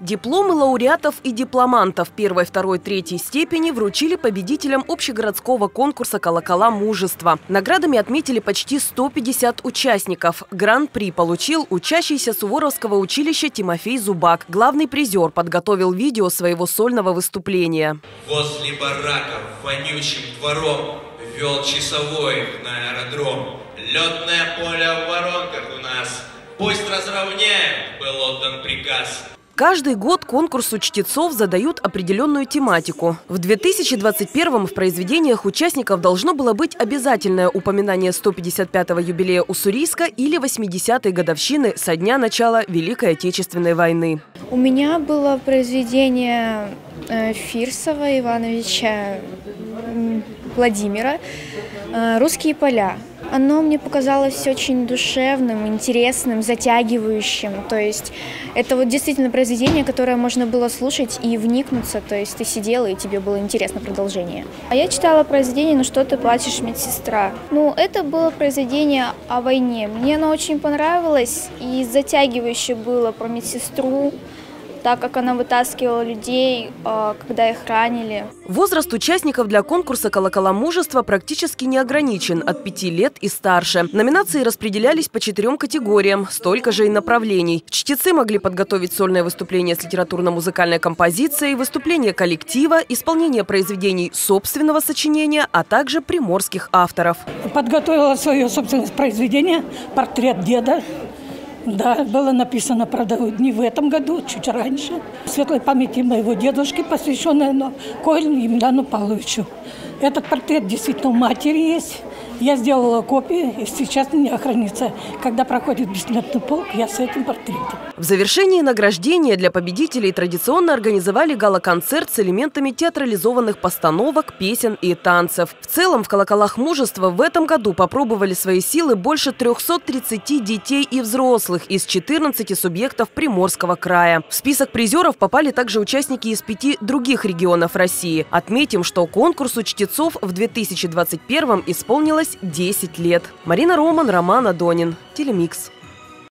Дипломы лауреатов и дипломантов первой, второй, третьей степени вручили победителям общегородского конкурса «Колокола мужества». Наградами отметили почти 150 участников. Гран-при получил учащийся Суворовского училища Тимофей Зубак. Главный призер подготовил видео своего сольного выступления. Возле бараков вонючим двором вел часовой на аэродром. Летное поле в воронках у нас. Пусть разровняем, был отдан приказ. Каждый год конкурсу чтецов задают определенную тематику. В 2021 в произведениях участников должно было быть обязательное упоминание 155-го юбилея Уссурийска или 80-й годовщины со дня начала Великой Отечественной войны. У меня было произведение э, Фирсова Ивановича Владимира э, «Русские поля». Оно мне показалось очень душевным, интересным, затягивающим. То есть это вот действительно произведение, которое можно было слушать и вникнуться. То есть ты сидела, и тебе было интересно продолжение. А я читала произведение «Ну что ты плачешь, медсестра». Ну, это было произведение о войне. Мне оно очень понравилось и затягивающе было про медсестру, так как она вытаскивала людей, а, когда их ранили. Возраст участников для конкурса «Колокола мужества» практически не ограничен – от пяти лет и старше. Номинации распределялись по четырем категориям, столько же и направлений. Чтецы могли подготовить сольное выступление с литературно-музыкальной композицией, выступление коллектива, исполнение произведений собственного сочинения, а также приморских авторов. Подготовила свое собственное произведение «Портрет деда». Да, было написано, правда, не в этом году, чуть раньше. Светлой памяти моего дедушки, посвященное Койлю Емельяну Павловичу. Этот портрет действительно у матери есть. Я сделала копию, и сейчас у меня хранится. Когда проходит бессмертный полк, я с этим портретом. В завершении награждения для победителей традиционно организовали гала-концерт с элементами театрализованных постановок, песен и танцев. В целом в «Колоколах мужества» в этом году попробовали свои силы больше 330 детей и взрослых из 14 субъектов Приморского края. В список призеров попали также участники из пяти других регионов России. Отметим, что конкурсу чтецов в 2021 исполнилось 10 лет. Марина Роман, Роман Адонин. Телемикс.